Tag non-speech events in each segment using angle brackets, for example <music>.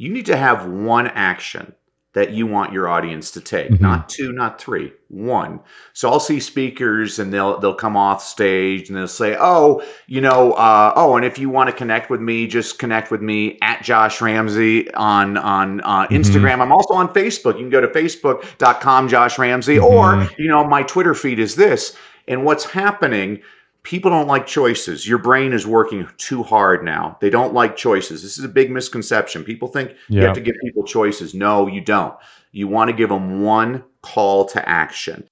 you need to have one action that you want your audience to take mm-hmm. not two not three one so i'll see speakers and they'll they'll come off stage and they'll say oh you know uh, oh and if you want to connect with me just connect with me at josh ramsey on on uh, mm-hmm. instagram i'm also on facebook you can go to facebook.com josh ramsey mm-hmm. or you know my twitter feed is this and what's happening people don't like choices. Your brain is working too hard now. They don't like choices. This is a big misconception. People think yeah. you have to give people choices. No, you don't. You want to give them one call to action.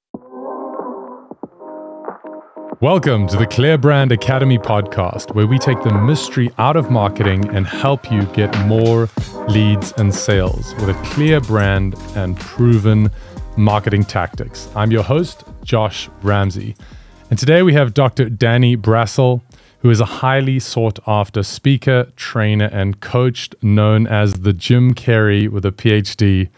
Welcome to the Clear Brand Academy podcast, where we take the mystery out of marketing and help you get more leads and sales with a clear brand and proven marketing tactics. I'm your host, Josh Ramsey. And today we have Dr. Danny Brassell, who is a highly sought after speaker, trainer, and coach known as the Jim Carrey with a PhD.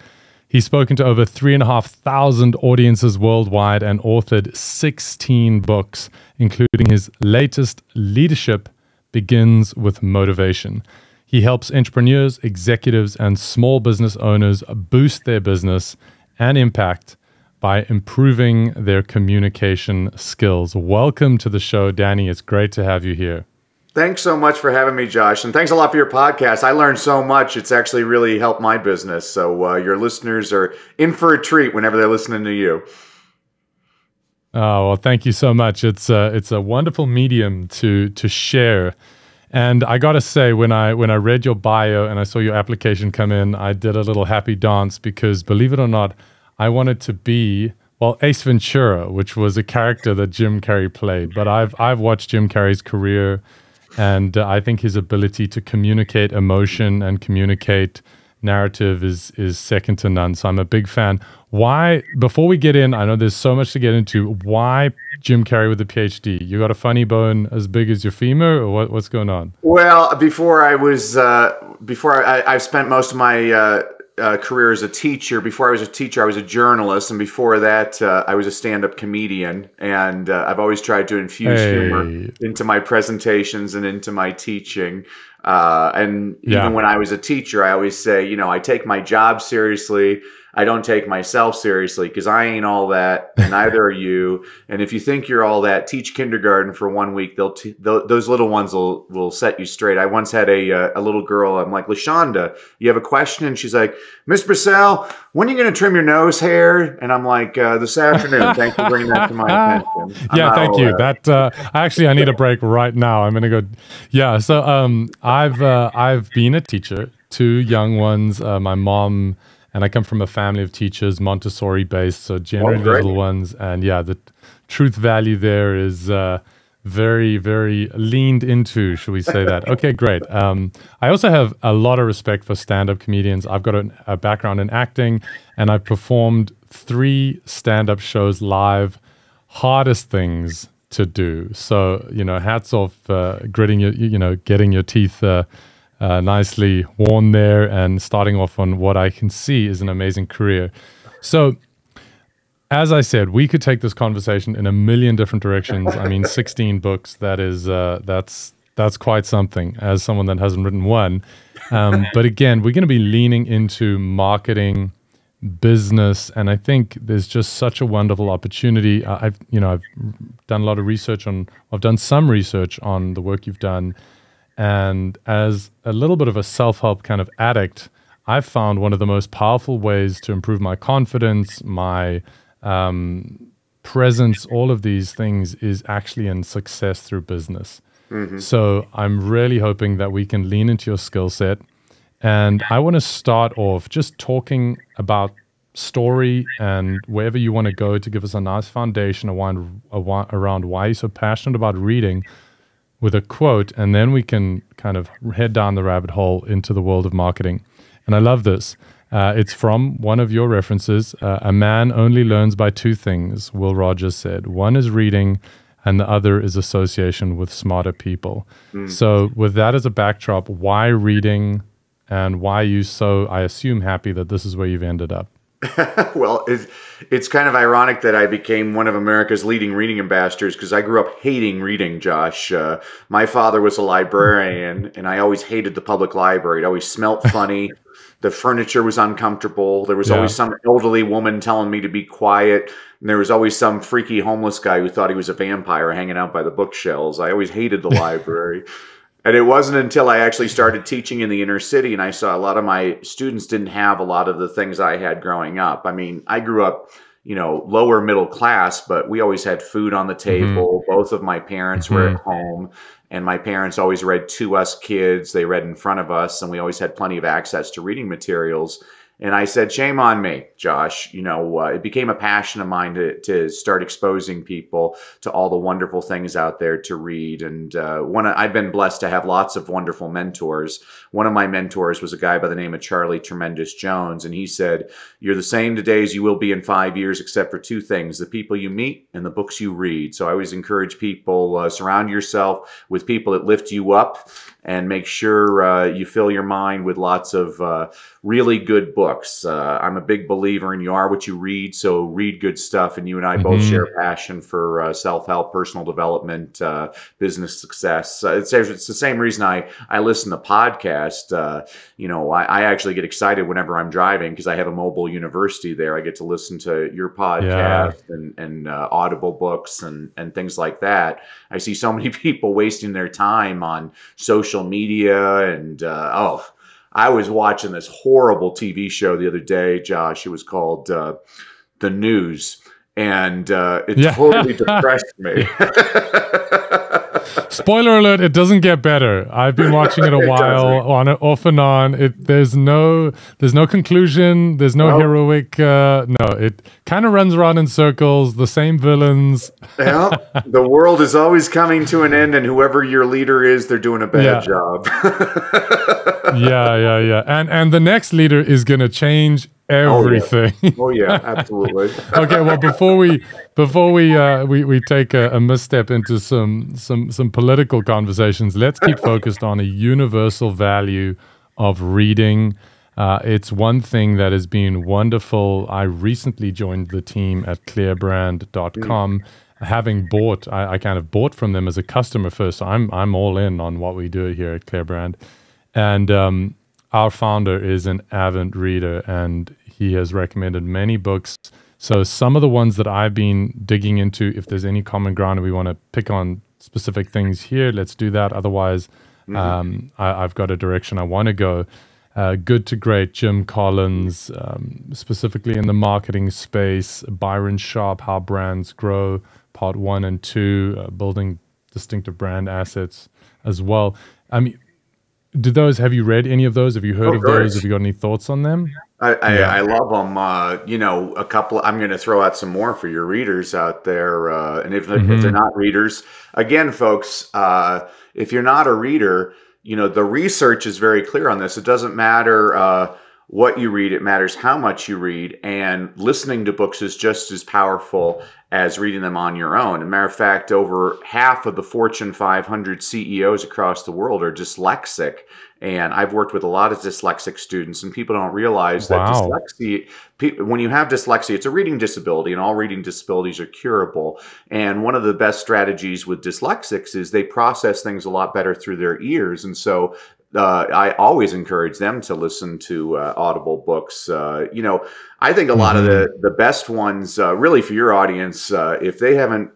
He's spoken to over 3,500 audiences worldwide and authored 16 books, including his latest, Leadership Begins with Motivation. He helps entrepreneurs, executives, and small business owners boost their business and impact by improving their communication skills. Welcome to the show, Danny. It's great to have you here. Thanks so much for having me, Josh. And thanks a lot for your podcast. I learned so much. It's actually really helped my business. So uh, your listeners are in for a treat whenever they're listening to you. Oh well, thank you so much. It's a it's a wonderful medium to to share. And I gotta say, when I when I read your bio and I saw your application come in, I did a little happy dance because, believe it or not, I wanted to be well Ace Ventura, which was a character that Jim Carrey played. But I've I've watched Jim Carrey's career, and uh, I think his ability to communicate emotion and communicate narrative is is second to none. So I'm a big fan. Why? Before we get in, I know there's so much to get into. Why Jim Carrey with a PhD? You got a funny bone as big as your femur, or what, what's going on? Well, before I was uh, before I, I've spent most of my uh, uh, career as a teacher. Before I was a teacher, I was a journalist, and before that, uh, I was a stand-up comedian. And uh, I've always tried to infuse hey. humor into my presentations and into my teaching. Uh, and even when I was a teacher, I always say, you know, I take my job seriously. I don't take myself seriously because I ain't all that, and <laughs> neither are you. And if you think you're all that, teach kindergarten for one week. They'll t- th- those little ones will will set you straight. I once had a uh, a little girl. I'm like, Lashonda, you have a question? And she's like, Miss Brassell, when are you going to trim your nose hair? And I'm like, uh, this afternoon. <laughs> Thanks for bringing that to my attention. I'm yeah, thank you. That uh, actually, I need a break right now. I'm going to go. Yeah, so um, I've uh, I've been a teacher, two young ones. Uh, my mom and I come from a family of teachers, Montessori based, so generally oh, little ones. And yeah, the truth value there is uh, very, very leaned into, should we say that? okay, great. Um, I also have a lot of respect for stand up comedians. I've got a, a background in acting, and I've performed three stand up shows live. Hardest things to do. So, you know, hats off, uh, gritting your, you know, getting your teeth. Uh, uh, nicely worn there and starting off on what I can see is an amazing career. So, as I said, we could take this conversation in a million different directions. I mean, <laughs> 16 books, that is, uh, that's, that's quite something as someone that hasn't written one. Um, <laughs> but again, we're going to be leaning into marketing, business, and I think there's just such a wonderful opportunity. I've, you know, I've done a lot of research on, I've done some research on the work you've done and as a little bit of a self help kind of addict, I've found one of the most powerful ways to improve my confidence, my um, presence, all of these things is actually in success through business. Mm-hmm. So I'm really hoping that we can lean into your skill set. And I want to start off just talking about story and wherever you want to go to give us a nice foundation around, around why you're so passionate about reading with a quote, and then we can kind of head down the rabbit hole into the world of marketing. And I love this. Uh, it's from one of your references. Uh, a man only learns by two things, Will Rogers said. One is reading, and the other is association with smarter people. Mm. So, with that as a backdrop, why reading and why are you so, I assume, happy that this is where you've ended up? <laughs> well, it's, it's kind of ironic that I became one of America's leading reading ambassadors because I grew up hating reading, Josh. Uh, my father was a librarian, and I always hated the public library. It always smelt <laughs> funny. the furniture was uncomfortable. There was Yeah. always some elderly woman telling me to be quiet. And there was always some freaky homeless guy who thought he was a vampire hanging out by the bookshelves. I always hated the <laughs> library. And it wasn't until I actually started teaching in the inner city and I saw a lot of my students didn't have a lot of the things I had growing up. I mean, I grew up, you know, lower middle class, but we always had food on the mm-hmm. table. Both of my parents were at mm-hmm. home, and my parents always read to us kids. They read in front of us, and we always had plenty of access to reading materials. And I said, shame on me, Josh. You know, uh, it became a passion of mine to, to start exposing people to all the wonderful things out there to read. And uh, one, I've been blessed to have lots of wonderful mentors. One of my mentors was a guy by the name of Charlie Tremendous Jones. And he said, You're the same today as you will be in five years, except for two things the people you meet and the books you read. So I always encourage people uh, surround yourself with people that lift you up and make sure uh, you fill your mind with lots of uh, really good books. Uh, I'm a big believer in you are what you read, so read good stuff. And you and I both Mhm. share a passion for uh, self help, personal development, uh, business success. Uh, it's, it's the same reason I, I listen to podcasts. Uh, you know, I, I actually get excited whenever I'm driving because I have a mobile university there. I get to listen to your podcast and, and uh, Audible books and, and things like that. I see so many <laughs> people wasting their time on social media and uh, oh, I was watching this horrible TV show the other day, Josh. It was called uh, The News, and uh, it Yeah. totally <laughs> depressed me. <laughs> Spoiler alert, it doesn't get better. I've been watching it a <laughs> while, doesn't. on off and on. It there's no there's no conclusion, there's no Nope. heroic uh no, it kind of runs around in circles, the same villains. <laughs> yeah, the world is always coming to an end, and whoever your leader is, they're doing a bad Yeah. job. <laughs> yeah, yeah, yeah. And and the next leader is going to change everything. oh yeah, <laughs> absolutely. okay, well before we before we uh, we we take a, a misstep into some some some political conversations, let's keep <laughs> focused on a universal value of reading. Uh, it's one thing that has been wonderful. I recently joined the team at clearbrand.com. Having bought, I, I kind of bought from them as a customer first. So I'm I'm all in on what we do here at Clearbrand. And um, our founder is an avid reader and he has recommended many books. So, some of the ones that I've been digging into, if there's any common ground and we want to pick on specific things here, let's do that. Otherwise, um, I, I've got a direction I want to go. Uh, good to great, Jim Collins, um, specifically in the marketing space, Byron Sharp, How Brands Grow, part one and two, uh, building distinctive brand assets as well. I mean, do those have you read any of those? Have you heard Oh, of those? Have you got any thoughts on them? I, I, Yeah. I love them. Uh, you know, a couple. I'm going to throw out some more for your readers out there, uh, and if, if Mm-hmm. they're not readers, again, folks, uh, if you're not a reader, you know the research is very clear on this. It doesn't matter uh, what you read; it matters how much you read. And listening to books is just as powerful as reading them on your own. As a matter of fact, over half of the Fortune 500 CEOs across the world are dyslexic. And I've worked with a lot of dyslexic students, and people don't realize that Wow. dyslexia, pe- when you have dyslexia, it's a reading disability, and all reading disabilities are curable. And one of the best strategies with dyslexics is they process things a lot better through their ears. And so uh, I always encourage them to listen to uh, Audible books. Uh, you know, I think a lot of the, the best ones, uh, really for your audience, uh, if they haven't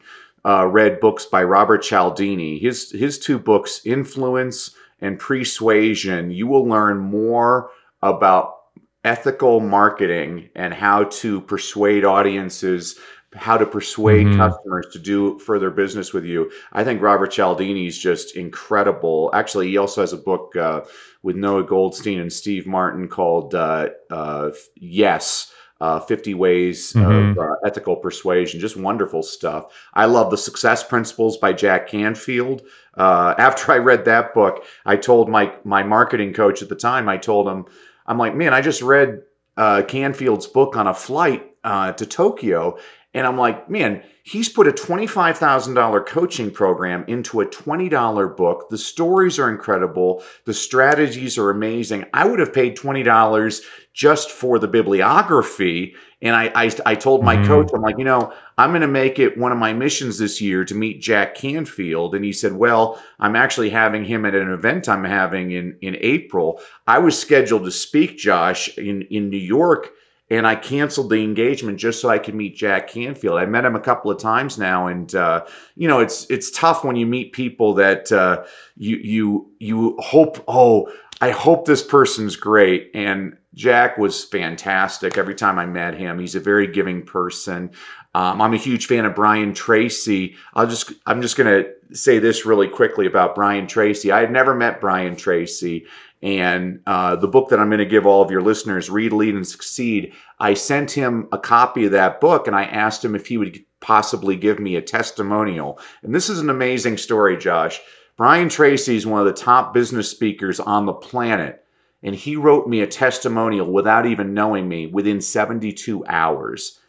uh, read books by Robert Cialdini, his, his two books, Influence and Persuasion, you will learn more about ethical marketing and how to persuade audiences how to persuade Mhm. customers to do further business with you. I think Robert Cialdini is just incredible. Actually, he also has a book uh, with Noah Goldstein and Steve Martin called uh, uh, Yes. Uh, 50 Ways Mhm. of uh, Ethical Persuasion, just wonderful stuff. I love The Success Principles by Jack Canfield. Uh, after I read that book, I told my my marketing coach at the time, I told him, I'm like, man, I just read uh, Canfield's book on a flight uh, to Tokyo, And I'm like, man, he's put a $25,000 coaching program into a $20 book. The stories are incredible. The strategies are amazing. I would have paid $20 just for the bibliography. And I, I, I told my mm-hmm. coach, I'm like, you know, I'm going to make it one of my missions this year to meet Jack Canfield. And he said, well, I'm actually having him at an event I'm having in, in April. I was scheduled to speak, Josh, in, in New York and I canceled the engagement just so I could meet Jack Canfield. I met him a couple of times now, and uh, you know it's it's tough when you meet people that uh, you you you hope. Oh, I hope this person's great, and Jack was fantastic. Every time I met him, he's a very giving person. Um, I'm a huge fan of Brian Tracy. I'll just I'm just gonna say this really quickly about Brian Tracy. I had never met Brian Tracy, and uh, the book that I'm going to give all of your listeners, Read, Lead, and Succeed, I sent him a copy of that book and I asked him if he would possibly give me a testimonial. And this is an amazing story, Josh. Brian Tracy is one of the top business speakers on the planet. And he wrote me a testimonial without even knowing me within 72 hours.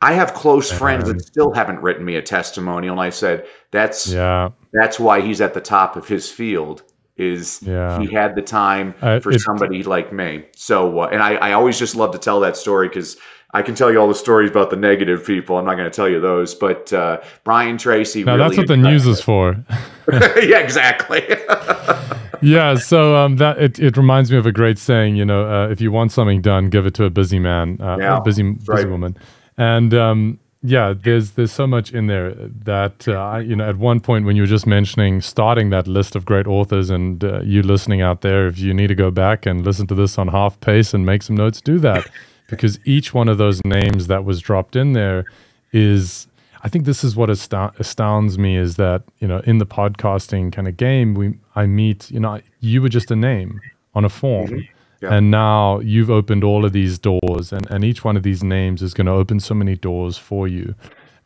I have close friends that still haven't written me a testimonial, and I said that's yeah. that's why he's at the top of his field is yeah. he had the time uh, for somebody like me. So, uh, and I, I always just love to tell that story because I can tell you all the stories about the negative people. I'm not going to tell you those, but uh, Brian Tracy. Now really that's what the news is for. <laughs> <laughs> yeah, exactly. <laughs> yeah, so um, that it, it reminds me of a great saying. You know, uh, if you want something done, give it to a busy man, uh, yeah, a busy busy right. woman, and um, yeah, there's there's so much in there that uh, you know. At one point, when you were just mentioning starting that list of great authors, and uh, you listening out there, if you need to go back and listen to this on half pace and make some notes, do that, <laughs> because each one of those names that was dropped in there is. I think this is what astounds me is that you know in the podcasting kind of game, we I meet you know you were just a name on a form. Mm-hmm yeah. And now you've opened all of these doors, and, and each one of these names is going to open so many doors for you.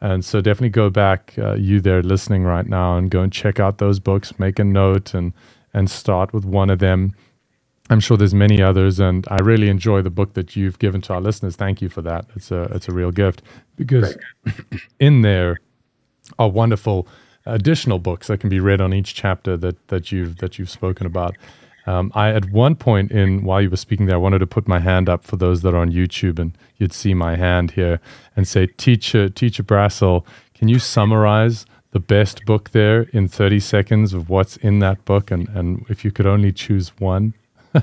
And so definitely go back, uh, you there listening right now, and go and check out those books, make a note, and and start with one of them. I'm sure there's many others, and I really enjoy the book that you've given to our listeners. Thank you for that. It's a it's a real gift because in there are wonderful additional books that can be read on each chapter that that you've that you've spoken about. Um, I at one point in while you were speaking there, I wanted to put my hand up for those that are on YouTube, and you'd see my hand here and say, "Teacher, Teacher Brassell, can you summarize the best book there in 30 seconds of what's in that book, and and if you could only choose one." <laughs>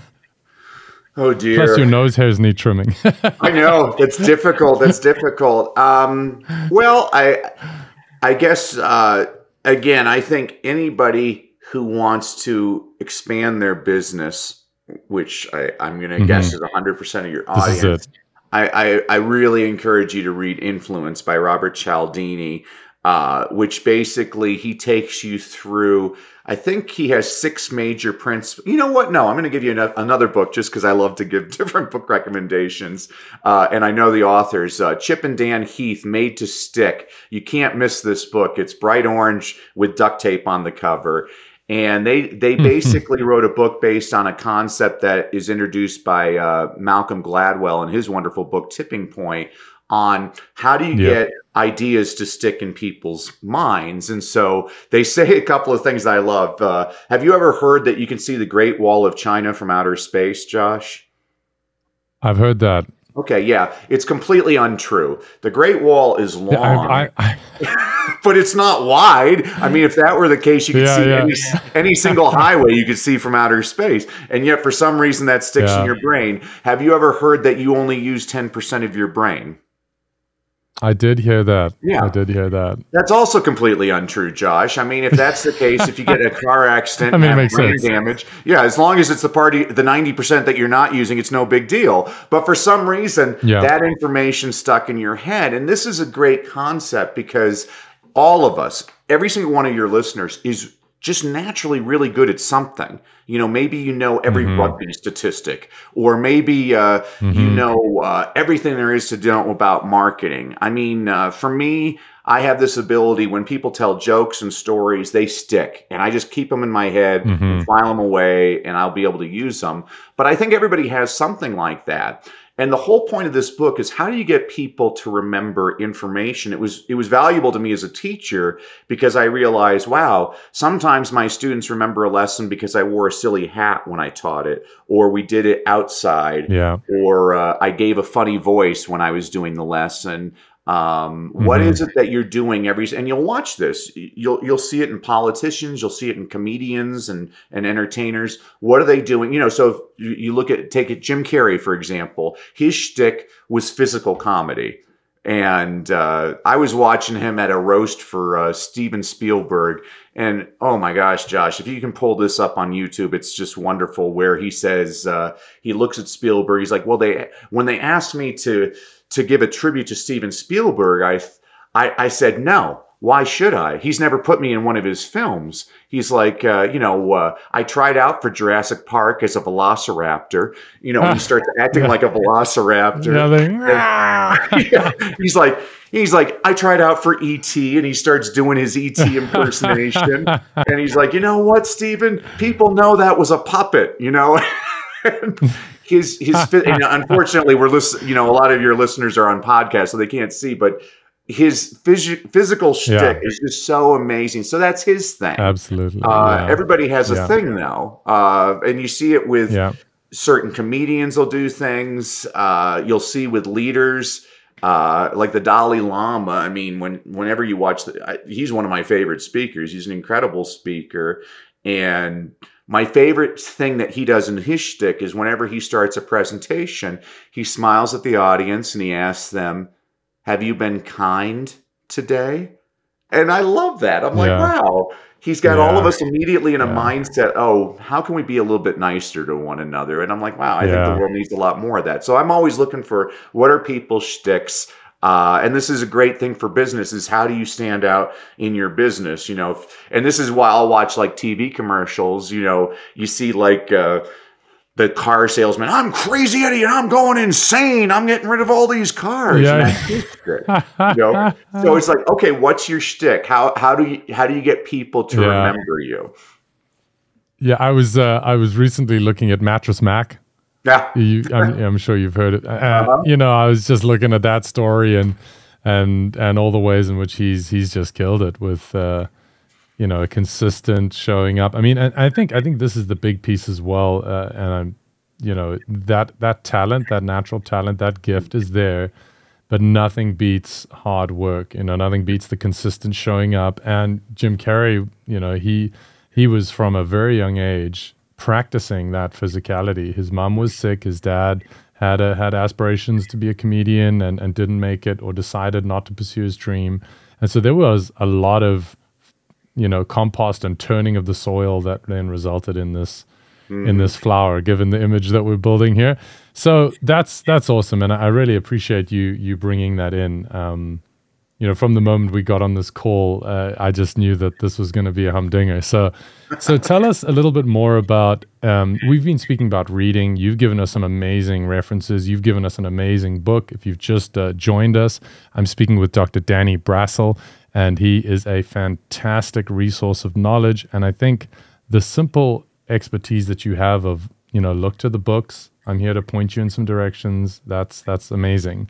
oh dear! Plus, your nose hairs need trimming. <laughs> I know it's difficult. It's difficult. Um, well, I I guess uh, again, I think anybody who wants to expand their business, which I, am going to mm-hmm. guess is 100% of your audience, I, I, I, really encourage you to read Influence by Robert Cialdini, uh, which basically he takes you through I think he has six major principles. You know what? No, I'm going to give you another book just because I love to give <laughs> different book recommendations. Uh, and I know the authors uh, Chip and Dan Heath, Made to Stick. You can't miss this book. It's bright orange with duct tape on the cover. And they they basically wrote a book based on a concept that is introduced by uh, Malcolm Gladwell in his wonderful book Tipping Point on how do you yeah. get ideas to stick in people's minds. And so they <laughs> say a couple of things I love. Uh, have you ever heard that you can see the Great Wall of China from outer space, Josh? I've heard that. Okay, yeah, it's completely untrue. The Great Wall is long, I, I, I, <laughs> but it's not wide. I mean, if that were the case, you could yeah, see yeah. Any, any, single highway you could see from outer space, and yet for some reason that sticks yeah. in your brain. Have you ever heard that you only use ten percent of your brain? I did hear that. Yeah. I did hear that. That's also completely untrue, Josh. I mean, if that's the case, if you get a car accident <laughs> I mean, and brain sense. damage, yeah, as long as it's the party, the 90% that you're not using, it's no big deal. But for some reason, yeah. that information stuck in your head. And this is a great concept because all of us, every single one of your listeners is just naturally really good at something. You know, maybe you know every mm-hmm. rugby statistic, or maybe uh, mm-hmm. you know uh, everything there is to know about marketing. I mean, uh, for me, I have this ability when people tell jokes and stories, they stick, and I just keep them in my head, mm-hmm. file them away, and I'll be able to use them. But I think everybody has something like that. And the whole point of this book is how do you get people to remember information? It was it was valuable to me as a teacher because I realized, wow, sometimes my students remember a lesson because I wore a silly hat when I taught it, or we did it outside, Yeah. or uh, I gave a funny voice when I was doing the lesson. Um, what Mhm. is it that you're doing every? And you'll watch this. You'll you'll see it in politicians. You'll see it in comedians and and entertainers. What are they doing? You know. So if you, you look at take it Jim Carrey for example. His shtick was physical comedy. And uh, I was watching him at a roast for uh, Steven Spielberg, and oh my gosh, Josh, if you can pull this up on YouTube, it's just wonderful. Where he says uh, he looks at Spielberg, he's like, "Well, they when they asked me to to give a tribute to Steven Spielberg, I I, I said no. Why should I? He's never put me in one of his films. He's like, uh, you know, uh, I tried out for Jurassic Park as a velociraptor. You know, he starts <laughs> acting like a velociraptor. Nothing. Yeah. <laughs> he's like he's like i tried out for et and he starts doing his et <laughs> impersonation and he's like you know what Steven? people know that was a puppet you know his his and unfortunately we're listening you know a lot of your listeners are on podcast so they can't see but his phys- physical shtick Yeah. is just so amazing so that's his thing Absolutely. uh, yeah. everybody has a Yeah. thing though uh, and you see it with certain comedians will do things. Uh, you'll see with leaders uh, like the Dalai Lama. I mean, when whenever you watch, the, I, he's one of my favorite speakers. He's an incredible speaker, and my favorite thing that he does in his shtick is whenever he starts a presentation, he smiles at the audience and he asks them, "Have you been kind today?" And I love that. I'm like, Yeah. wow. He's got all of us immediately in a Yeah. mindset, oh, how can we be a little bit nicer to one another? And I'm like, wow, I think the world needs a lot more of that. So I'm always looking for what are people's shticks. Uh, and this is a great thing for business is how do you stand out in your business? You know, and this is why I'll watch like TV commercials. You know, you see like uh, the car salesman, I'm crazy Eddie and I'm going insane. I'm getting rid of all these cars. Yeah. And that's his shtick, you know? So it's like, okay, what's your shtick? How how do you how do you get people to Yeah. remember you? yeah, I was uh, I was recently looking at Mattress Mac. Yeah. You, I'm, I'm sure you've heard it. Uh, Uh-huh. You know, I was just looking at that story and and and all the ways in which he's he's just killed it with uh, you know a consistent showing up. I mean, and I think I think this is the big piece as well. Uh, and I'm, you know, that that talent, that natural talent, that gift is there, but nothing beats hard work. You know, nothing beats the consistent showing up. And Jim Carrey, you know, he he was from a very young age practicing that physicality. His mom was sick. His dad had a, had aspirations to be a comedian and, and didn't make it or decided not to pursue his dream. And so there was a lot of you know compost and turning of the soil that then resulted in this in this flower given the image that we're building here so that's that's awesome and i I really appreciate you you bringing that in um you know from the moment we got on this call uh, i just knew that this was going to be a humdinger. So so tell us a little bit more about um, we've been speaking about reading. You've given us some amazing references. You've given us an amazing book. If you've just uh, joined us i'm speaking with dr danny brassell and he is a fantastic resource of knowledge. And i think the simple expertise that you have of you know look to the books. I'm here to point you in some directions. That's that's amazing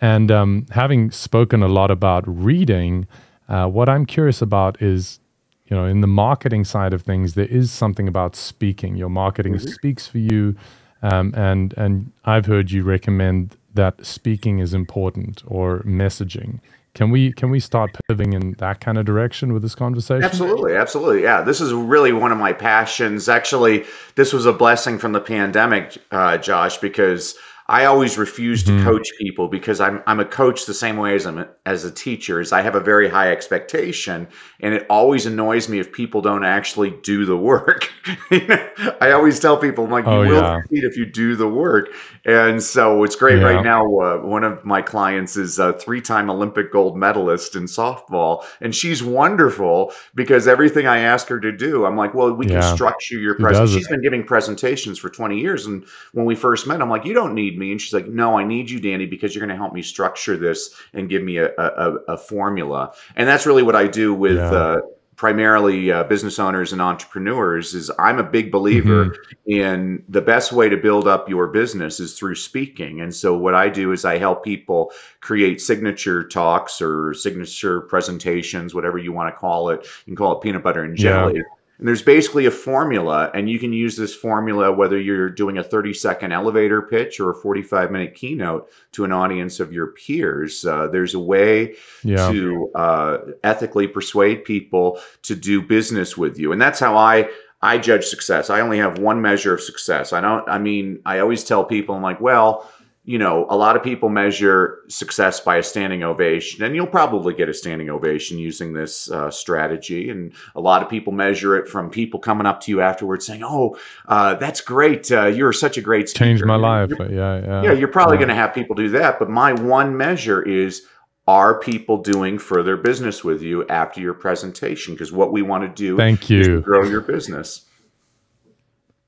and um, having spoken a lot about reading uh, what i'm curious about is you know in the marketing side of things there is something about speaking your marketing speaks for you um, and and i've heard you recommend that speaking is important or messaging can we can we start pivoting in that kind of direction with this conversation Absolutely, absolutely. Yeah, this is really one of my passions. Actually, this was a blessing from the pandemic, uh, Josh, because I always refuse to hmm. coach people because I'm I'm a coach the same way as I'm a, as a teacher. Is I have a very high expectation, and it always annoys me if people don't actually do the work. <laughs> You know, I always tell people, I'm like, you Oh, will yeah. succeed if you do the work. And so it's great Yeah. right now. Uh, one of my clients is a three-time Olympic gold medalist in softball, and she's wonderful because everything I ask her to do, I'm like, well, we Yeah. can structure your presentation. She's been giving presentations for 20 years, and when we first met, I'm like, you don't need me, and she's like, no, I need you, Danny, because you're going to help me structure this and give me a, a, a- a formula, and that's really what I do with. Yeah. Uh, primarily uh, business owners and entrepreneurs is I'm a big believer mm-hmm. in the best way to build up your business is through speaking. And so what I do is I help people create signature talks or signature presentations, whatever you want to call it. You can call it peanut butter and jelly. Yeah and there's basically a formula, and you can use this formula whether you're doing a 30 second elevator pitch or a 45 minute keynote to an audience of your peers. Uh, there's a way yeah. to uh, ethically persuade people to do business with you. And that's how I. I judge success. I only have one measure of success. I don't, I mean, I always tell people, I'm like, well, you know, a lot of people measure success by a standing ovation, and you'll probably get a standing ovation using this uh, strategy. And a lot of people measure it from people coming up to you afterwards saying, "Oh, uh, that's great! Uh, you're such a great speaker." Changed my life. yeah, yeah. Yeah, you're probably yeah. going to have people do that, but my one measure is are people doing further business with you after your presentation? Because what we want to do Thank you. grow your business.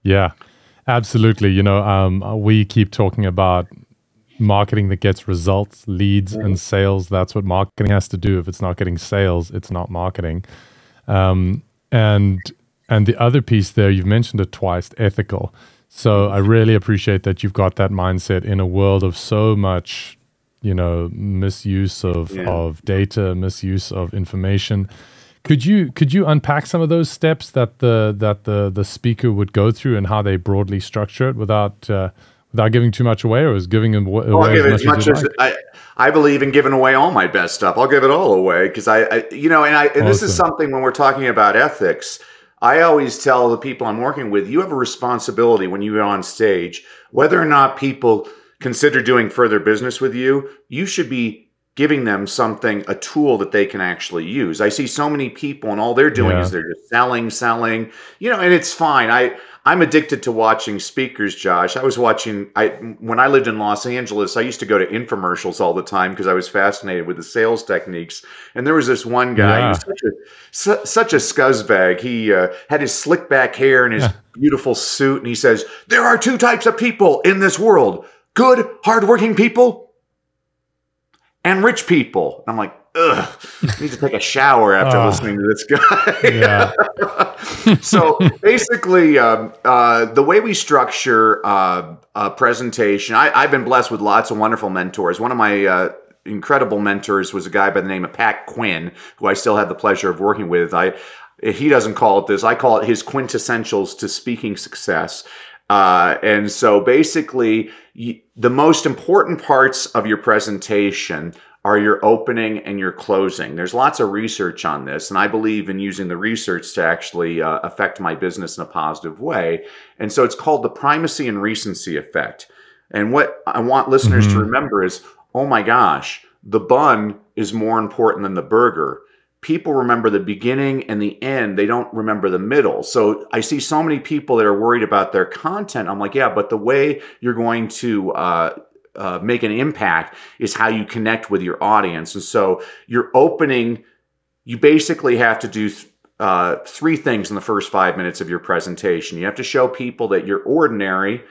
Yeah, absolutely. You know, um, we keep talking about marketing that gets results, leads, and sales. That's what marketing has to do. If it's not getting sales, it's not marketing. Um, and and the other piece there, you've mentioned it twice, ethical. So I really appreciate that you've got that mindset in a world of so much, you know, misuse of yeah. of data, misuse of information. Could you could you unpack some of those steps that the that the the speaker would go through and how they broadly structure it without uh, without giving too much away, or is giving away give as much, as, as like? I, I believe in giving away all my best stuff. I'll give it all away because I, I, you know, and I, and awesome. this is something when we're talking about ethics. I always tell the people I'm working with, you have a responsibility when you're on stage, whether or not people consider doing further business with you, you should be giving them something, a tool that they can actually use. I see so many people and all they're doing yeah. is they're just selling, selling, you know, and it's fine. I, I'm addicted to watching speakers, Josh. I was watching I when I lived in Los Angeles, I used to go to infomercials all the time because I was fascinated with the sales techniques. And there was this one guy, yeah. such a su- such a scuzzbag. He uh, had his slick back hair and his yeah. beautiful suit and he says, "There are two types of people in this world. Good, hardworking people and rich people." I'm like, ugh, I need to take a shower after uh, listening to this guy. yeah. <laughs> so basically, um, uh, the way we structure uh, a presentation, I, have been blessed with lots of wonderful mentors. One of my uh, incredible mentors was a guy by the name of Pat Quinn, who I still have the pleasure of working with. I he doesn't call it this. I call it his quintessentials to speaking success. Uh, and so basically, the most important parts of your presentation are your opening and your closing. There's lots of research on this, and I believe in using the research to actually uh, affect my business in a positive way. And so it's called the primacy and recency effect. And what I want listeners mm-hmm. to remember is oh my gosh, the bun is more important than the burger. People remember the beginning and the end, they don't remember the middle. So I see so many people that are worried about their content. I'm like, yeah, but the way you're going to uh, uh, make an impact is how you connect with your audience. And so you're opening, you basically have to do th- uh, three things in the first five minutes of your presentation. You have to show people that you're ordinary,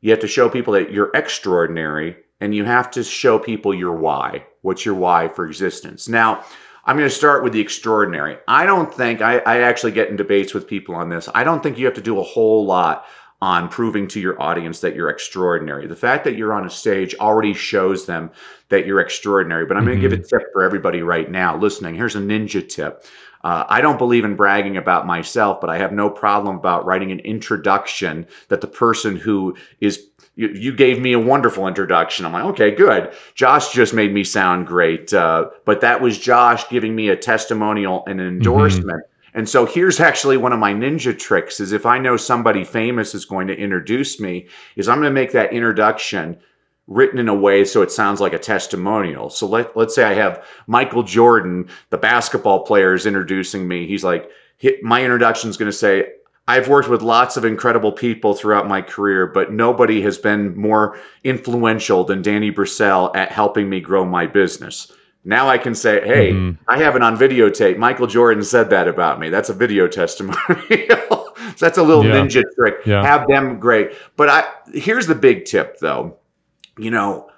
you have to show people that you're extraordinary, and you have to show people your why. What's your why for existence? Now, I'm going to start with the extraordinary. I don't think, I, I actually get in debates with people on this. I don't think you have to do a whole lot on proving to your audience that you're extraordinary. The fact that you're on a stage already shows them that you're extraordinary. But I'm mm-hmm. going to give a tip for everybody right now listening. Here's a ninja tip. Uh, I don't believe in bragging about myself, but I have no problem about writing an introduction that the person who is you, you gave me a wonderful introduction. I'm like, okay, good. Josh just made me sound great. Uh, but that was Josh giving me a testimonial and an mm-hmm. endorsement. Mm-hmm and so here's actually one of my ninja tricks is if I know somebody famous is going to introduce me, is I'm going to make that introduction written in a way so it sounds like a testimonial. So let, let's say I have Michael Jordan, the basketball player is introducing me. He's like, my introduction is going to say, I've worked with lots of incredible people throughout my career, but nobody has been more influential than Danny Brassell at helping me grow my business. Now I can say, hey, mm-hmm. I have it on videotape. Michael Jordan said that about me. That's a video testimonial. so <laughs> that's a little yeah. ninja trick. Yeah. Have them great. But I here's the big tip though. You know,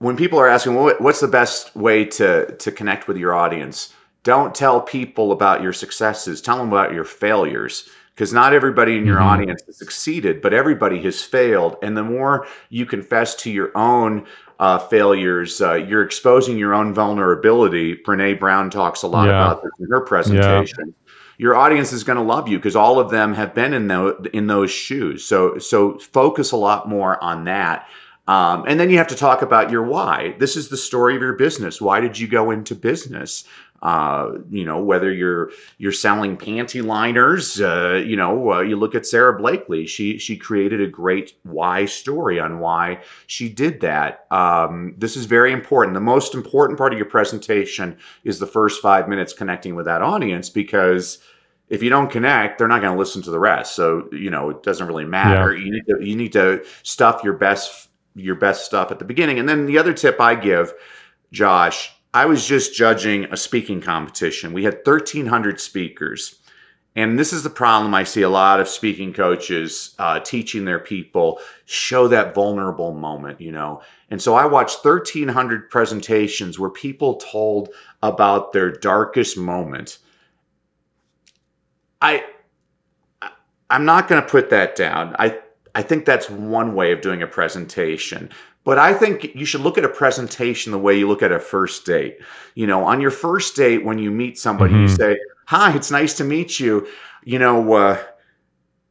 when people are asking, well, what's the best way to to connect with your audience? don't tell people about your successes. Tell them about your failures because not everybody in your mm-hmm. audience has succeeded, but everybody has failed. And the more you confess to your own uh, failures, uh, you're exposing your own vulnerability. Brene Brown talks a lot yeah. about this in her presentation. Yeah. Your audience is going to love you because all of them have been in those in those shoes. So so focus a lot more on that. Um, and then you have to talk about your why. This is the story of your business. Why did you go into business? Uh, you know, whether you're you're selling panty liners, uh, you know, uh, you look at Sara Blakely. She she created a great why story on why she did that. Um, this is very important. The most important part of your presentation is the first five minutes connecting with that audience because if you don't connect, they're not going to listen to the rest. So you know, it doesn't really matter. Yeah. You need to you need to stuff your best your best stuff at the beginning. And then the other tip I give, Josh I was just judging a speaking competition. We had 1,300 speakers. And this is the problem I see a lot of speaking coaches uh, teaching their people show that vulnerable moment, you know. And so I watched 1,300 presentations where people told about their darkest moment. I, I'm not going to put that down. I, I think that's one way of doing a presentation. But I think you should look at a presentation the way you look at a first date. You know, on your first date, when you meet somebody, mm-hmm. you say, "Hi, it's nice to meet you." You know, uh,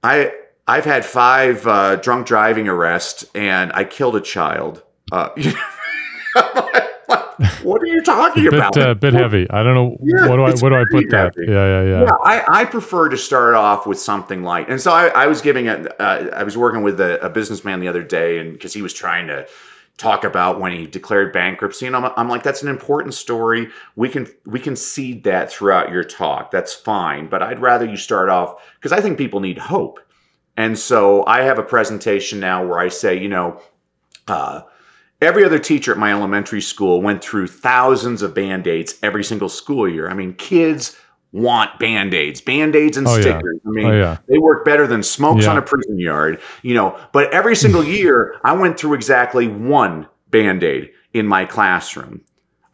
I I've had five uh, drunk driving arrests, and I killed a child. Uh, <laughs> what are you talking bit, about? A uh, bit heavy. I don't know. Yeah, what do I what do I put that? Yeah, yeah, yeah. Yeah, I, I prefer to start off with something light. And so I, I was giving a, uh, I was working with a, a businessman the other day, and because he was trying to talk about when he declared bankruptcy and I'm, I'm like that's an important story we can we can seed that throughout your talk that's fine but i'd rather you start off because i think people need hope and so i have a presentation now where i say you know uh, Every other teacher at my elementary school went through thousands of band aids every single school year. I mean, kids want band aids, band aids and oh, stickers. Yeah. I mean, oh, yeah. they work better than smokes yeah. on a prison yard, you know. But every single <laughs> year, I went through exactly one band aid in my classroom.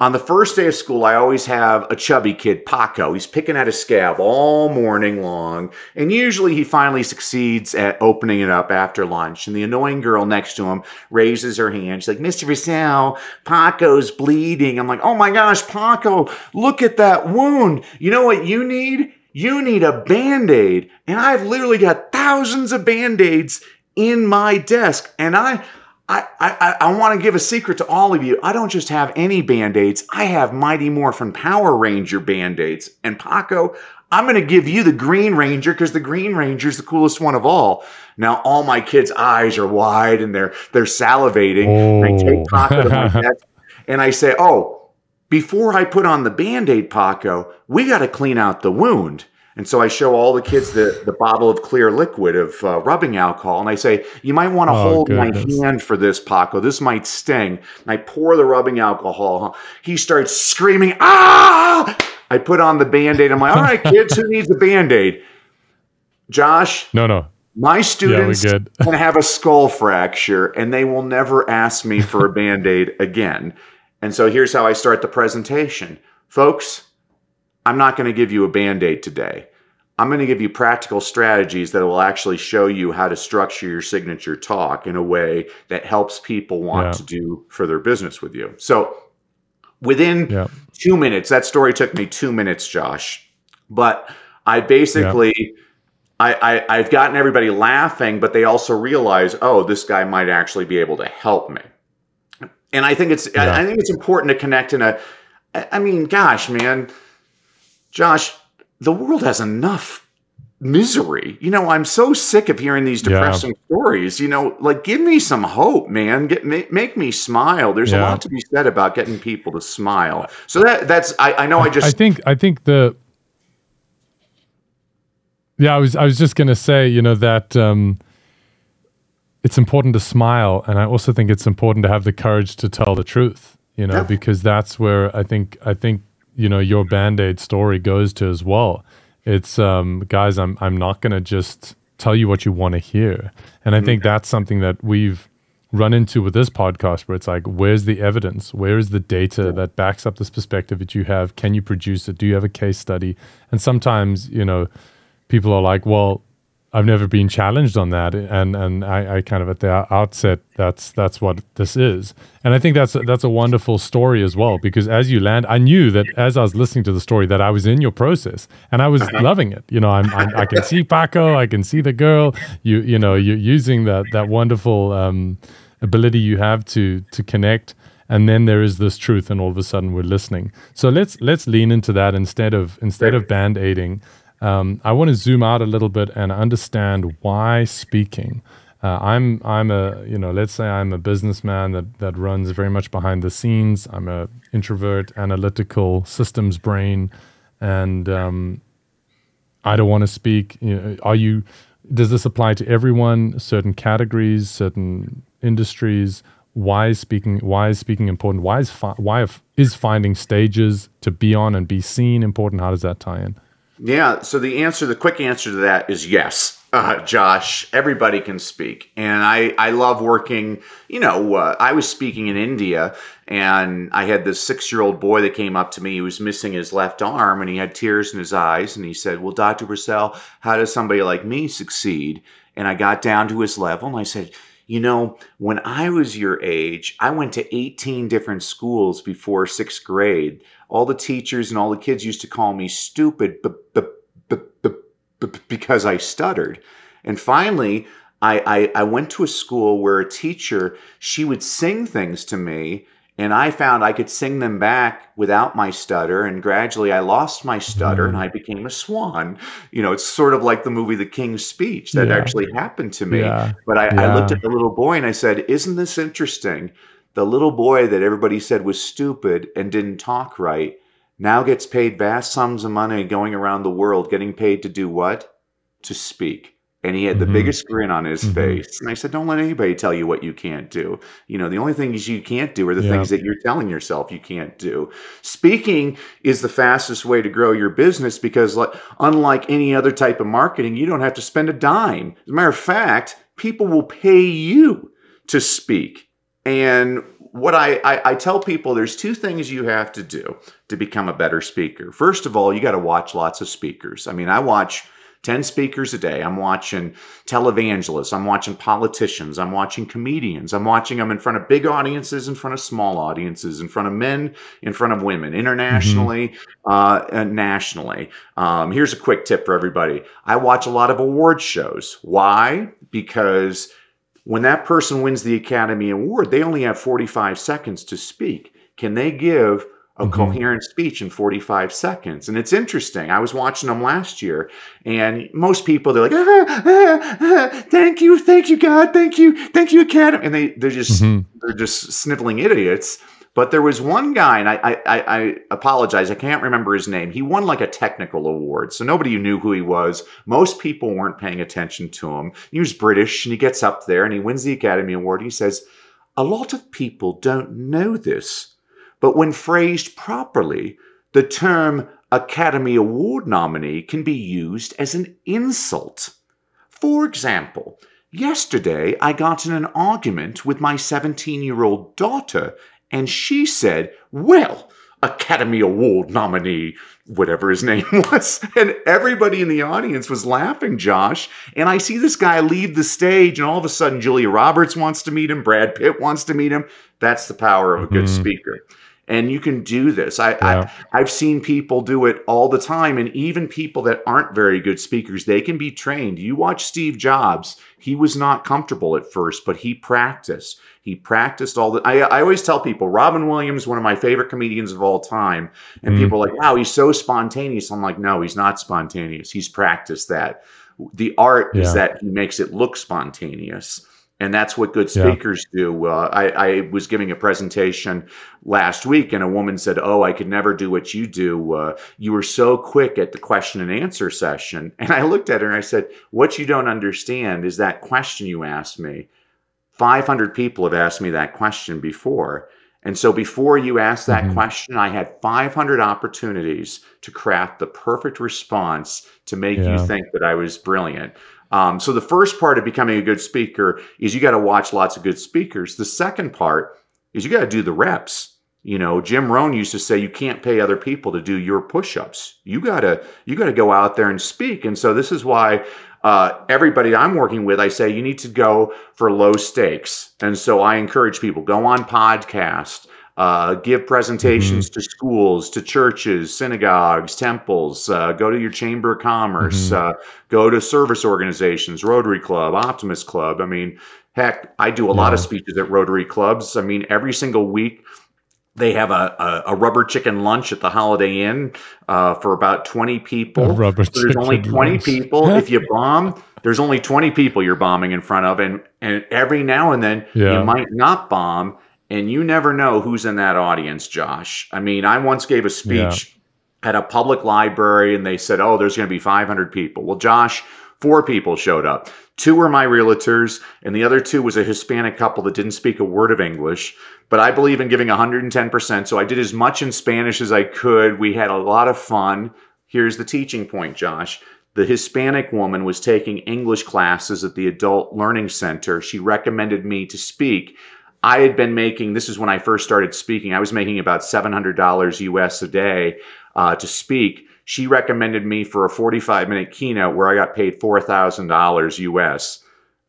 On the first day of school, I always have a chubby kid, Paco. He's picking at his scab all morning long, and usually he finally succeeds at opening it up after lunch. And the annoying girl next to him raises her hand. She's like, Mr. Vassell, Paco's bleeding. I'm like, oh my gosh, Paco, look at that wound. You know what you need? You need a band aid. And I've literally got thousands of band aids in my desk. And I, I, I, I want to give a secret to all of you. I don't just have any band aids, I have Mighty Morphin Power Ranger band aids. And Paco, I'm going to give you the Green Ranger because the Green Ranger is the coolest one of all. Now, all my kids' eyes are wide and they're they're salivating. Oh. I take oh. Paco to my <laughs> desk and I say, Oh, before I put on the band aid, Paco, we got to clean out the wound. And so I show all the kids the, the bottle of clear liquid of uh, rubbing alcohol, and I say, "You might want to oh, hold goodness. my hand for this, Paco. This might sting." And I pour the rubbing alcohol. He starts screaming, "Ah!" I put on the band aid. I'm like, "All right, kids, who needs a band aid?" Josh. No, no. My students yeah, <laughs> can have a skull fracture, and they will never ask me for a band aid again. And so here's how I start the presentation, folks. I'm not going to give you a band aid today. I'm going to give you practical strategies that will actually show you how to structure your signature talk in a way that helps people want yeah. to do further business with you. So within yeah. two minutes, that story took me two minutes, Josh. But I basically. Yeah. I, I, have gotten everybody laughing, but they also realize, oh, this guy might actually be able to help me. And I think it's I, I think it's important to connect in a. I mean, gosh, man, Josh, the world has enough misery. You know, I'm so sick of hearing these depressing yeah. stories. You know, like give me some hope, man. Get make, make me smile. There's yeah. a lot to be said about getting people to smile. So that that's I, I know I just I think I think the yeah I was I was just gonna say you know that um, it's important to smile, and I also think it's important to have the courage to tell the truth. You know, yeah. because that's where I think I think you know your band-aid story goes to as well it's um, guys i'm i'm not going to just tell you what you want to hear and i mm-hmm. think that's something that we've run into with this podcast where it's like, where's the evidence? Where is the data that backs up this perspective that you have? Can you produce it? Do you have a case study? And sometimes, you know, people are like, well, I've never been challenged on that, and and I, I, kind of at the outset that's that's what this is, and I think that's a, that's a wonderful story as well because as you land, I knew that as I was listening to the story that I was in your process and I was uh-huh. loving it. You know, I'm, I'm, i can see Paco, I can see the girl. You you know you're using that that wonderful um, ability you have to to connect, and then there is this truth, and all of a sudden we're listening. So let's let's lean into that instead of instead of band aiding. Um, I want to zoom out a little bit and understand why speaking. Uh, I'm I'm a you know let's say I'm a businessman that that runs very much behind the scenes. I'm a introvert, analytical, systems brain, and um, I don't want to speak. You know, are you? Does this apply to everyone? Certain categories, certain industries? Why is speaking? Why is speaking important? Why is fi- why is finding stages to be on and be seen important? How does that tie in? Yeah. So the answer, the quick answer to that is yes, uh, Josh. Everybody can speak, and I I love working. You know, uh, I was speaking in India, and I had this six year old boy that came up to me. He was missing his left arm, and he had tears in his eyes, and he said, "Well, Doctor Brassell, how does somebody like me succeed?" And I got down to his level, and I said. You know, when I was your age, I went to 18 different schools before sixth grade all the teachers and all the kids used to call me stupid because I stuttered. And finally, I, I, I went to a school where a teacher, she would sing things to me and I found I could sing them back without my stutter. And gradually I lost my stutter and I mm. became a swan. You know, it's sort of like the movie The King's Speech that yeah. actually happened to me. Yeah. But I, yeah. I looked at the little boy and I said, Isn't this interesting? The little boy that everybody said was stupid and didn't talk right now gets paid vast sums of money going around the world, getting paid to do what? To speak. And he had the mm-hmm. biggest grin on his mm-hmm. face. And I said, Don't let anybody tell you what you can't do. You know, the only things you can't do are the yeah. things that you're telling yourself you can't do. Speaking is the fastest way to grow your business because, like, unlike any other type of marketing, you don't have to spend a dime. As a matter of fact, people will pay you to speak. And what I, I, I, tell people there's two things you have to do to become a better speaker. First of all, you got to watch lots of speakers. I mean, I watch 10 speakers a day. I'm watching televangelists. I'm watching politicians. I'm watching comedians. I'm watching them in front of big audiences, in front of small audiences, in front of men, in front of women, internationally mm-hmm. uh, and nationally. Um, here's a quick tip for everybody I watch a lot of award shows. Why? Because when that person wins the Academy Award, they only have 45 seconds to speak. Can they give a mm-hmm. coherent speech in 45 seconds? And it's interesting. I was watching them last year, and most people they're like, ah, ah, ah, "Thank you, thank you, God, thank you, thank you, Academy," and they they're just mm-hmm. they're just sniveling idiots. But there was one guy, and I, I, I, apologize, I can't remember his name. He won like a technical award, so nobody knew who he was. Most people weren't paying attention to him. He was British, and he gets up there and he wins the Academy Award. He says, A lot of people don't know this, but when phrased properly, the term Academy Award nominee can be used as an insult. For example, Yesterday, I got in an argument with my 17 year old daughter and she said, Well, Academy Award nominee, whatever his <laughs> name was. And everybody in the audience was laughing, Josh. And I see this guy leave the stage, and all of a sudden, Julia Roberts wants to meet him, Brad Pitt wants to meet him. That's the power of a good mm-hmm. speaker and you can do this. I, yeah. I have seen people do it all the time, and even people that aren't very good speakers, they can be trained. You watch Steve Jobs; he was not comfortable at first, but he practiced. He practiced all the. I, I always tell people, Robin Williams, one of my favorite comedians of all time, and mm. people are like, "Wow, he's so spontaneous." I'm like, "No, he's not spontaneous. He's practiced that." The art yeah. is that he makes it look spontaneous and that's what good speakers yeah. do. Uh, I, I, was giving a presentation last week, and a woman said, "Oh, I could never do what you do. Uh, you were so quick at the question and answer session." <laughs> And I looked at her and I said, "What you don't understand is that question you asked me. 500 people have asked me that question before." And so before you asked that mm-hmm. question, I had 500 opportunities to craft the perfect response to make yeah. you think that I was brilliant. Um, so the first part of becoming a good speaker is you got to watch lots of good speakers. The second part is you got to do the reps. You know, Jim Rohn used to say you can't pay other people to do your push-ups. You gotta you gotta go out there and speak. And so this is why uh, everybody I'm working with, I say you need to go for low stakes. And so I encourage people go on podcast, uh, give presentations mm-hmm. to schools, to churches, synagogues, temples. Uh, go to your chamber of commerce. Mm-hmm. Uh, go to service organizations, Rotary Club, Optimist Club. I mean, heck, I do a yeah. lot of speeches at Rotary clubs. I mean, every single week they have a, a, a, rubber chicken lunch at the Holiday Inn uh, for about 20 people. So there's only 20 lunch. people. if you <laughs> bomb, there's only 20 people you're bombing in front of. And, and every now and then yeah. you might not bomb. And you never know who's in that audience, Josh. I mean, I once gave a speech yeah. at a public library and they said, oh, there's going to be 500 people. Well, Josh, four people showed up. Two were my realtors, and the other two was a Hispanic couple that didn't speak a word of English but I believe in giving 110%. So I did as much in Spanish as I could. We had a lot of fun. Here's the teaching point, Josh. The Hispanic woman was taking English classes at the Adult Learning Center. She recommended me to speak. I had been making, this is when I first started speaking, I was making about $700 US a day uh, to speak. She recommended me for a 45 minute keynote where I got paid $4,000 US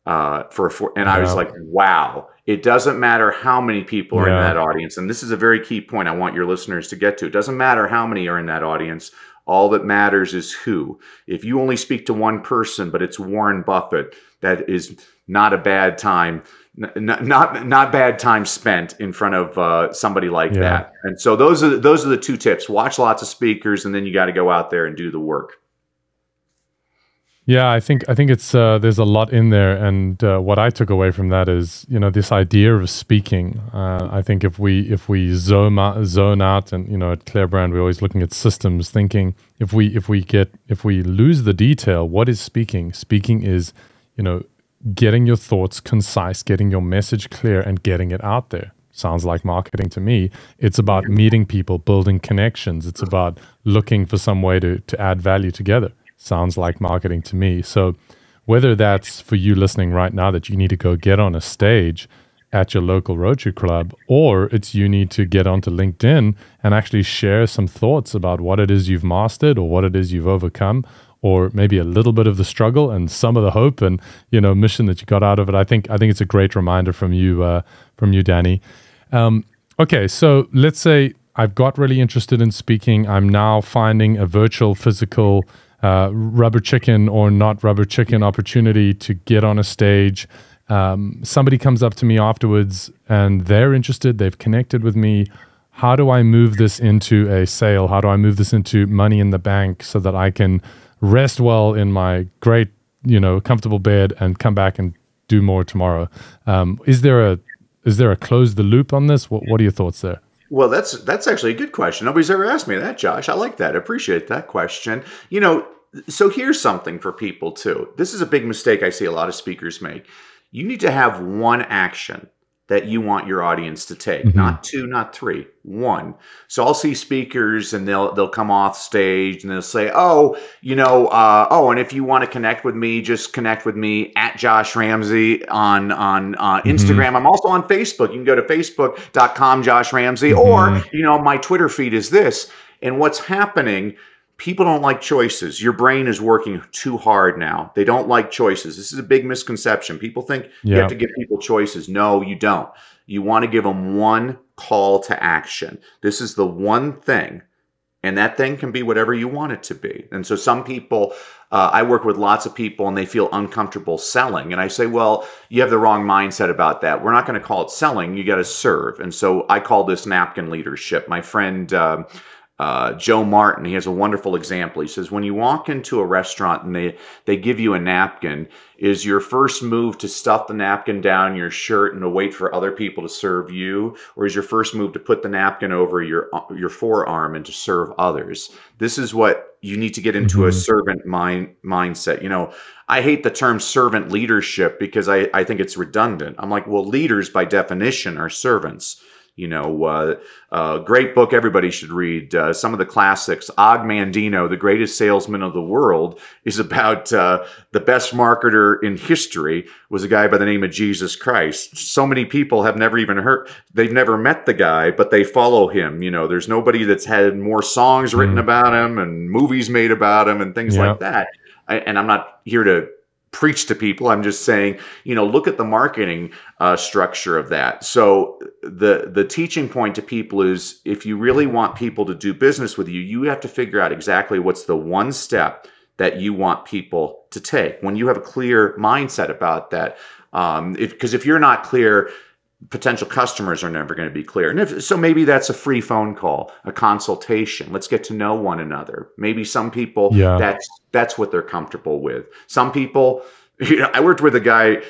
uh, for, four, and I was like, wow. It doesn't matter how many people are yeah. in that audience. And this is a very key point I want your listeners to get to. It doesn't matter how many are in that audience. All that matters is who. If you only speak to one person, but it's Warren Buffett, that is not a bad time. Not, not not bad time spent in front of uh, somebody like yeah. that. And so those are those are the two tips. Watch lots of speakers, and then you got to go out there and do the work. Yeah, I think I think it's uh, there's a lot in there, and uh, what I took away from that is you know this idea of speaking. Uh, I think if we if we zone out, zone out, and you know at Clear Brand we're always looking at systems thinking. If we if we get if we lose the detail, what is speaking? Speaking is you know getting your thoughts concise, getting your message clear, and getting it out there. Sounds like marketing to me. It's about meeting people, building connections. It's about looking for some way to to add value together sounds like marketing to me. So, whether that's for you listening right now that you need to go get on a stage at your local Rotary Club, or it's you need to get onto LinkedIn and actually share some thoughts about what it is you've mastered or what it is you've overcome, or maybe a little bit of the struggle and some of the hope and you know mission that you got out of it. I think I think it's a great reminder from you uh, from you, Danny. Um, okay, so let's say I've got really interested in speaking. I'm now finding a virtual, physical uh, rubber chicken or not rubber chicken opportunity to get on a stage. Um, somebody comes up to me afterwards and they're interested, they've connected with me. How do I move this into a sale? How do I move this into money in the bank so that I can rest well in my great, you know, comfortable bed and come back and do more tomorrow? Um, is there a is there a close the loop on this? What What are your thoughts there? Well, that's that's actually a good question. Nobody's ever asked me that, Josh. I like that. I appreciate that question. You know, so here's something for people too. This is a big mistake I see a lot of speakers make. You need to have one action that you want your audience to take mm-hmm. not two not three one so i'll see speakers and they'll they'll come off stage and they'll say oh you know uh, oh and if you want to connect with me just connect with me at josh ramsey on on uh, mm-hmm. instagram i'm also on facebook you can go to facebook.com josh ramsey mm-hmm. or you know my twitter feed is this and what's happening people don't like choices. Your brain is working too hard now. They don't like choices. This is a big misconception. People think yeah. you have to give people choices. No, you don't. You want to give them one call to action. This is the one thing. And that thing can be whatever you want it to be. And so some people, uh, I work with lots of people and they feel uncomfortable selling. And I say, well, you have the wrong mindset about that. We're not going to call it selling. You got to serve. And so I call this napkin leadership. My friend, uh, uh, Joe Martin, he has a wonderful example. He says, when you walk into a restaurant and they, they give you a napkin, is your first move to stuff the napkin down your shirt and to wait for other people to serve you? Or is your first move to put the napkin over your, your forearm and to serve others? This is what you need to get into mm-hmm. a servant mind, mindset. You know, I hate the term servant leadership because I, I think it's redundant. I'm like, well, leaders by definition are servants You know, uh, uh, great book everybody should read. Uh, some of the classics. Og Mandino, the greatest salesman of the world, is about uh, the best marketer in history. Was a guy by the name of Jesus Christ. So many people have never even heard. They've never met the guy, but they follow him. You know, there's nobody that's had more songs written mm. about him and movies made about him and things like that. I, and I'm not here to preach to people. I'm just saying, you know, look at the marketing uh, structure of that. So the the teaching point to people is if you really want people to do business with you, you have to figure out exactly what's the one step that you want people to take. When you have a clear mindset about that, um, if because if you're not clear, potential customers are never going to be clear. And if, so maybe that's a free phone call, a consultation. Let's get to know one another. Maybe some people yeah. that's that's what they're comfortable with. Some people, <laughs> you know, I worked with a guy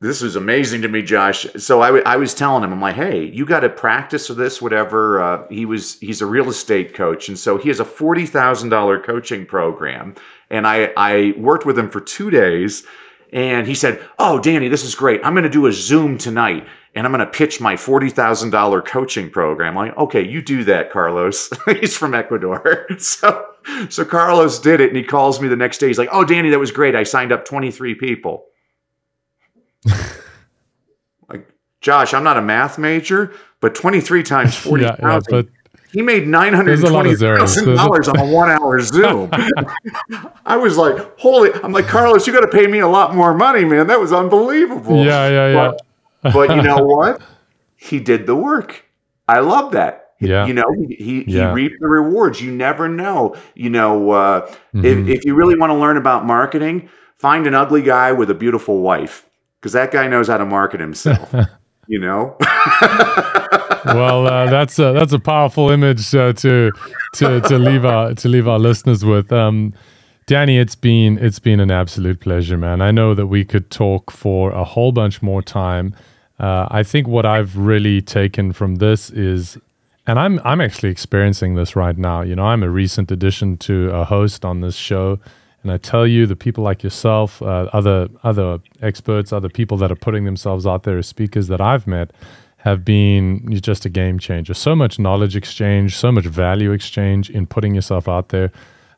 this was amazing to me, Josh. So I, I was telling him, I'm like, hey, you got to practice this, whatever. Uh, he was he's a real estate coach, and so he has a forty thousand dollar coaching program. And I I worked with him for two days, and he said, oh, Danny, this is great. I'm going to do a Zoom tonight and I'm going to pitch my $40,000 coaching program. Like, okay, you do that, Carlos. <laughs> He's from Ecuador. <laughs> So, so Carlos did it and he calls me the next day. He's like, oh, Danny, that was great. I signed up 23 people. <laughs> like, Josh, I'm not a math major, but 23 times 40,000. yeah, yeah, but he made $920,000 on a one hour Zoom. I was like, holy, I'm like, Carlos, you got to pay me a lot more money, man. That was unbelievable. Yeah, yeah, yeah. But, but you know <laughs> what? He did the work. I love that. Yeah. You know, he he, yeah. he reaped the rewards. You never know. You know, uh, mm-hmm. if, if you really want to learn about marketing, find an ugly guy with a beautiful wife because that guy knows how to market himself. <laughs> you know. <laughs> well, uh, that's a, that's a powerful image uh, to to to leave our to leave our listeners with. Um, Danny, it's been it's been an absolute pleasure, man. I know that we could talk for a whole bunch more time. Uh, I think what I've really taken from this is, and I'm I'm actually experiencing this right now. You know, I'm a recent addition to a host on this show, and I tell you, the people like yourself, uh, other other experts, other people that are putting themselves out there as speakers that I've met, have been just a game changer. So much knowledge exchange, so much value exchange in putting yourself out there.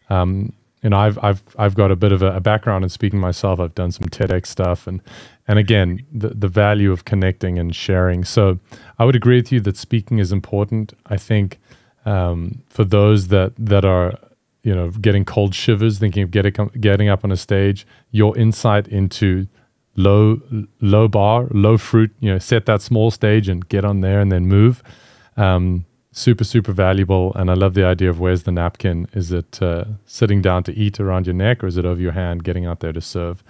Um, you know, I've I've I've got a bit of a, a, background in speaking myself. I've done some TEDx stuff, and and again, the the value of connecting and sharing. So I would agree with you that speaking is important. I think um, for those that that are you know getting cold shivers thinking of getting getting up on a stage, your insight into low low bar, low fruit, you know, set that small stage and get on there and then move. Um, super super valuable and i love the idea of where's the napkin? Is it uh, sitting down to eat around your neck or is it over your hand getting out there to serve?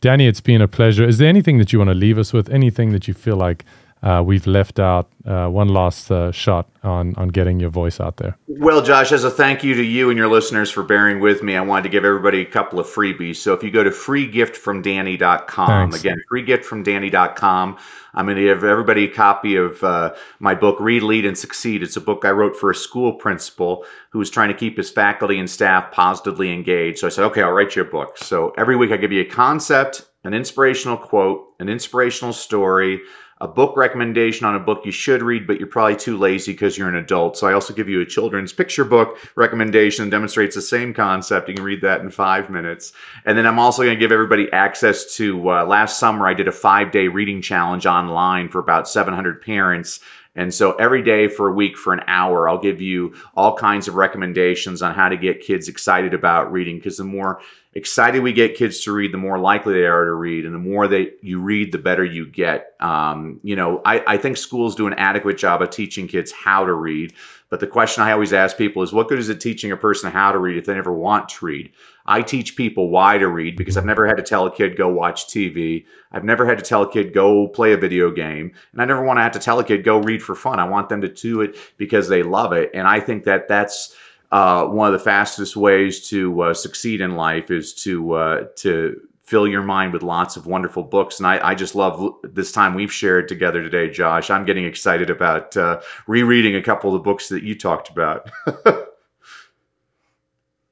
Danny it's been a pleasure. Is there anything that you want to leave us with? Anything that you feel like uh, we've left out uh, one last uh, shot on on getting your voice out there. Well, Josh, as a thank you to you and your listeners for bearing with me, I wanted to give everybody a couple of freebies. So if you go to freegiftfromdanny.com, Thanks. again, freegiftfromdanny.com, I'm going to give everybody a copy of uh, my book, Read, Lead, and Succeed. It's a book I wrote for a school principal who was trying to keep his faculty and staff positively engaged. So I said, okay, I'll write you a book. So every week I give you a concept, an inspirational quote, an inspirational story, a book recommendation on a book you should read, but you're probably too lazy because you're an adult. So I also give you a children's picture book recommendation that demonstrates the same concept. You can read that in five minutes. And then I'm also going to give everybody access to uh, last summer, I did a five day reading challenge online for about 700 parents. And so every day for a week for an hour, I'll give you all kinds of recommendations on how to get kids excited about reading because the more excited we get kids to read, the more likely they are to read. And the more that you read, the better you get. Um, you know, I, I think schools do an adequate job of teaching kids how to read. But the question I always ask people is what good is it teaching a person how to read if they never want to read? I teach people why to read because I've never had to tell a kid go watch TV. I've never had to tell a kid go play a video game. And I never want to have to tell a kid go read for fun. I want them to do it because they love it. And I think that that's uh, one of the fastest ways to uh, succeed in life is to uh, to fill your mind with lots of wonderful books. And I, I, just love this time we've shared together today, Josh. I'm getting excited about uh, rereading a couple of the books that you talked about. <laughs>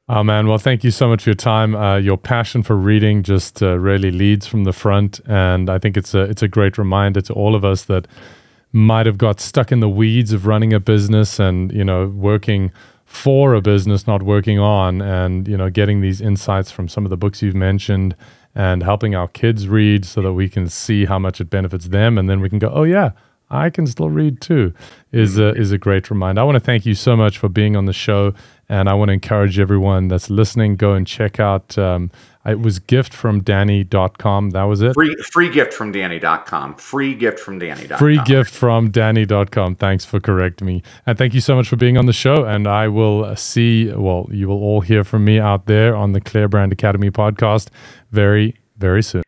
oh man, well, thank you so much for your time. Uh, your passion for reading just uh, really leads from the front, and I think it's a it's a great reminder to all of us that might have got stuck in the weeds of running a business and you know working for a business, not working on, and you know getting these insights from some of the books you've mentioned and helping our kids read so that we can see how much it benefits them, and then we can go, oh yeah, I can still read too, is a, is a great reminder. I want to thank you so much for being on the show, and I want to encourage everyone that's listening go and check out. Um, it was giftfromdanny.com. That was it. Free free gift from danny.com. Free gift from danny.com. Free gift from danny.com. Thanks for correcting me. And thank you so much for being on the show. And I will see, well, you will all hear from me out there on the Clear Brand Academy podcast very, very soon.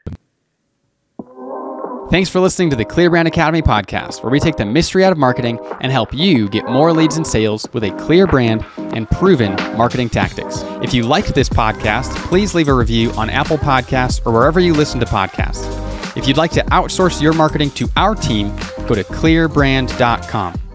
Thanks for listening to the Clear Brand Academy podcast, where we take the mystery out of marketing and help you get more leads and sales with a clear brand and proven marketing tactics. If you liked this podcast, please leave a review on Apple Podcasts or wherever you listen to podcasts. If you'd like to outsource your marketing to our team, go to clearbrand.com.